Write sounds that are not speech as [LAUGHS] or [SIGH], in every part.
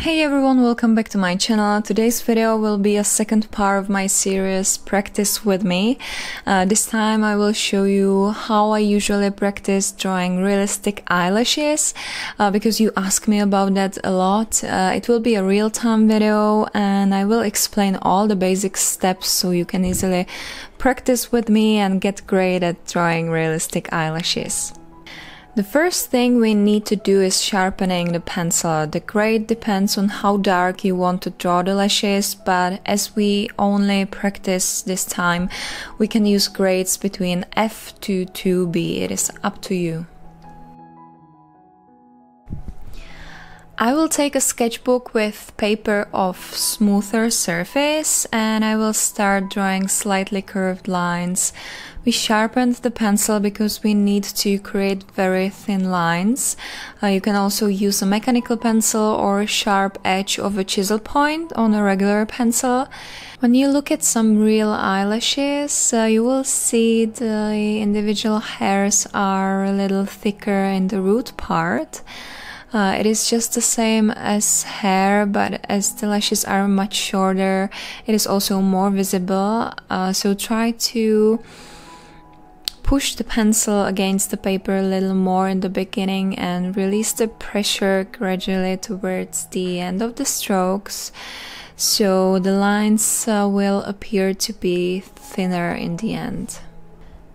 Hey everyone, welcome back to my channel. Today's video will be a second part of my series Practice with me. Uh, this time I will show you how I usually practice drawing realistic eyelashes uh, because you ask me about that a lot. Uh, it will be a real-time video and I will explain all the basic steps so you can easily practice with me and get great at drawing realistic eyelashes. The first thing we need to do is sharpening the pencil. The grade depends on how dark you want to draw the lashes, but as we only practice this time, we can use grades between F to 2B. It is up to you. I will take a sketchbook with paper of smoother surface and I will start drawing slightly curved lines. We sharpened the pencil because we need to create very thin lines. Uh, you can also use a mechanical pencil or a sharp edge of a chisel point on a regular pencil. When you look at some real eyelashes, uh, you will see the individual hairs are a little thicker in the root part. Uh, it is just the same as hair, but as the lashes are much shorter, it is also more visible. Uh, so try to push the pencil against the paper a little more in the beginning and release the pressure gradually towards the end of the strokes. So the lines uh, will appear to be thinner in the end.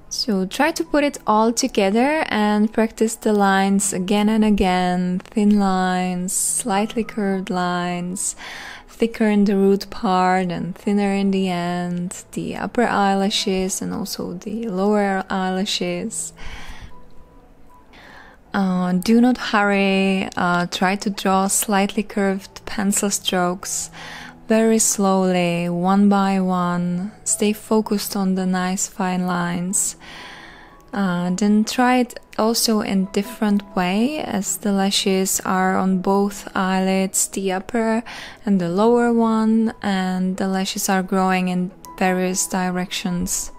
So try to put it all together and practice the lines again and again. Thin lines, slightly curved lines, thicker in the root part and thinner in the end. The upper eyelashes and also the lower eyelashes. Uh, do not hurry. Uh, try to draw slightly curved pencil strokes very slowly, one by one. Stay focused on the nice fine lines. Uh, then try it also in different way as the lashes are on both eyelids, the upper and the lower one, and the lashes are growing in various directions.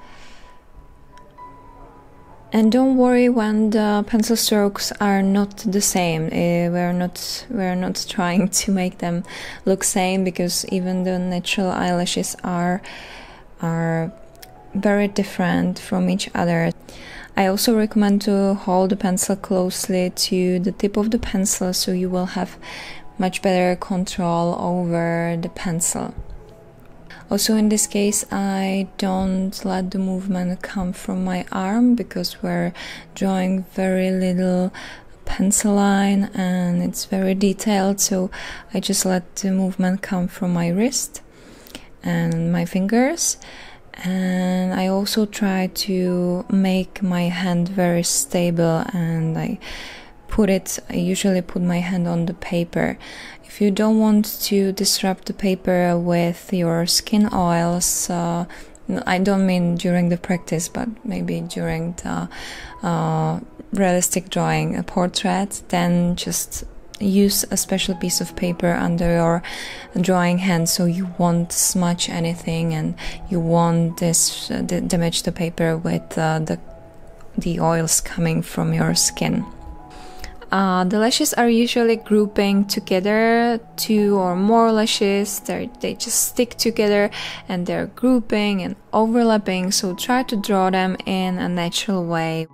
And don't worry when the pencil strokes are not the same. Uh, we're not we're not [LAUGHS] trying to make them look same because even the natural eyelashes are are very different from each other. I also recommend to hold the pencil closely to the tip of the pencil so you will have much better control over the pencil. Also in this case I don't let the movement come from my arm because we're drawing very little pencil line and it's very detailed so I just let the movement come from my wrist and my fingers and I also try to make my hand very stable and I put it I usually put my hand on the paper. If you don't want to disrupt the paper with your skin oils, uh, I don't mean during the practice, but maybe during the uh, realistic drawing a portrait, then just use a special piece of paper under your drawing hand so you won't smudge anything and you won't uh, damage the paper with uh, the the oils coming from your skin. Uh, the lashes are usually grouping together, two or more lashes. they they just stick together and they're grouping and overlapping. So try to draw them in a natural way.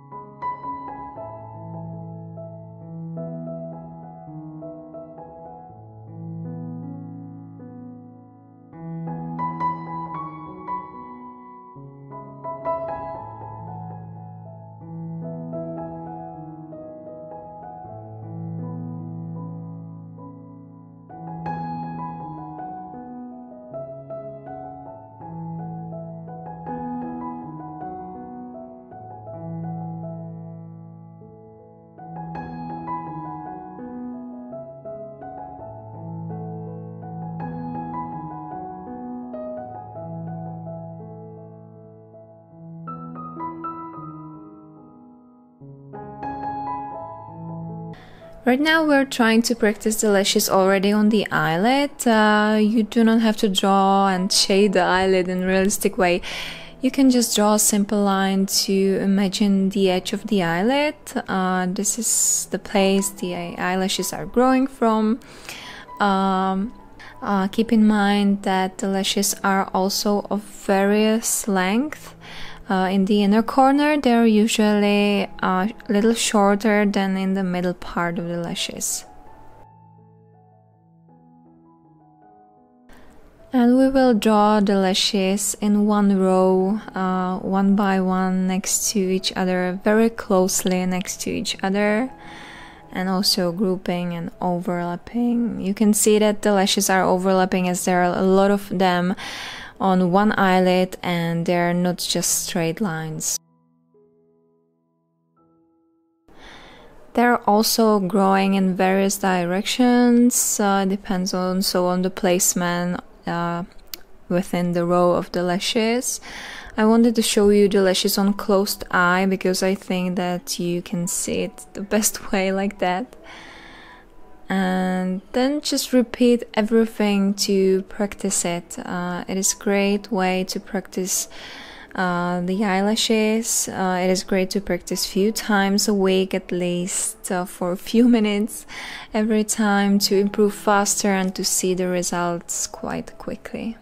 Right now we're trying to practice the lashes already on the eyelid. Uh, you do not have to draw and shade the eyelid in a realistic way. You can just draw a simple line to imagine the edge of the eyelid. Uh, this is the place the eyelashes are growing from. um, uh, keep in mind that the lashes are also of various length. Uh, in the inner corner, they're usually uh, a little shorter than in the middle part of the lashes. And we will draw the lashes in one row, uh, one by one, next to each other, very closely next to each other, and also grouping and overlapping. You can see that the lashes are overlapping as there are a lot of them on one eyelid and they're not just straight lines. They're also growing in various directions, uh, depends on so on the placement uh, within the row of the lashes. I wanted to show you the lashes on closed eye because I think that you can see it the best [LAUGHS] way like that. And then just repeat everything to practice it. Uh, it is a great way to practice uh, the eyelashes. Uh, it is great to practice few times a week at least uh, for a few [LAUGHS] minutes every time to improve faster and to see the results quite quickly.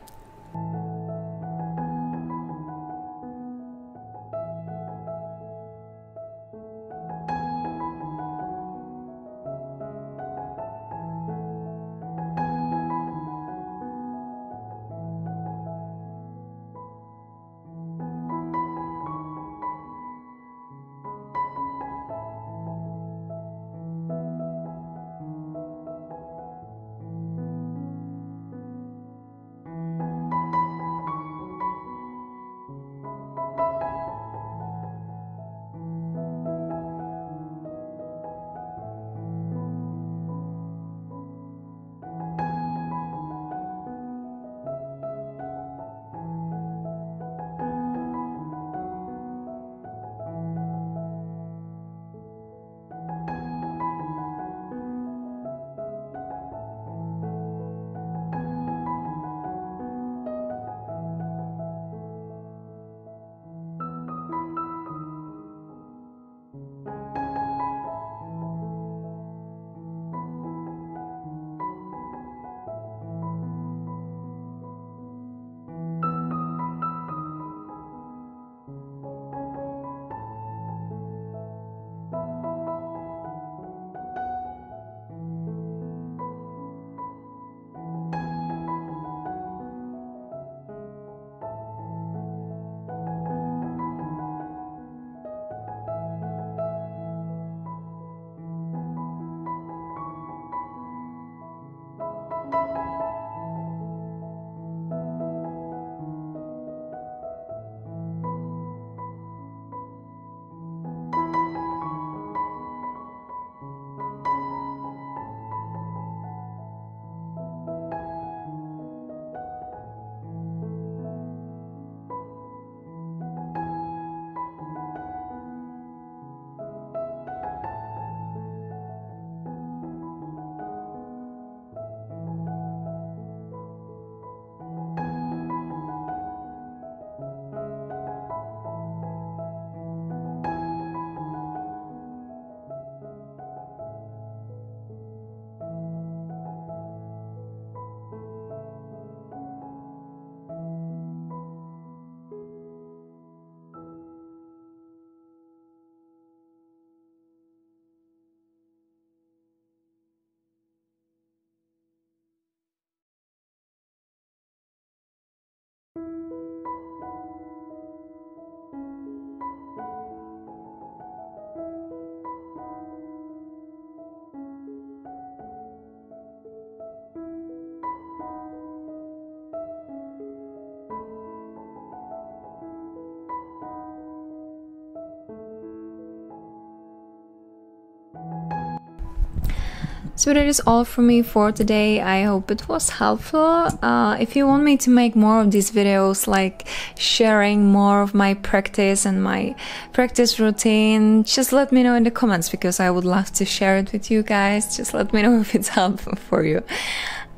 So that is all from me for today. I hope it was helpful. Uh, if you want me to make more of these videos, like sharing more of my practice and my practice routine, just let me know in the comments because I would love to share it with you guys. Just let me know [LAUGHS] if it's helpful for you.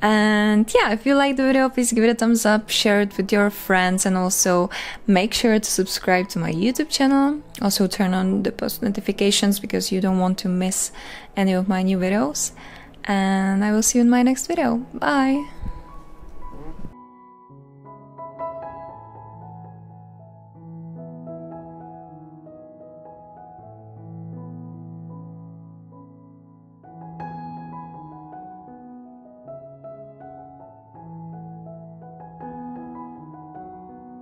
And yeah, if you like the video, please give it a thumbs up, share it with your friends, and also make sure to subscribe to my YouTube channel. Also, turn on the post notifications because you don't want to miss any of my new videos. and I will see you in my next video. Bye!